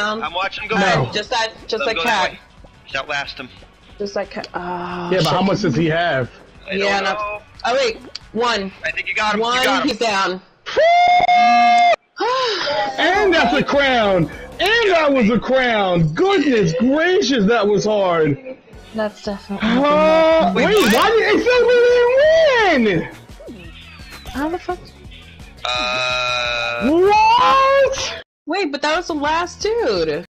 down. I'm watching him go No. down. Just that, just Let like him that cat. way. Just outlast him. Just like cat. Oh, Yeah, but shit. how much does he have? I Yeah, don't no. know. Oh wait, one. I think you got him. you One, got him. he's down. And that's a crown! And that was a crown! Goodness gracious, that was hard! That's definitely. Uh, wait, Wait, why did it say we didn't win? How the fuck? Uh. What? But that was the last dude.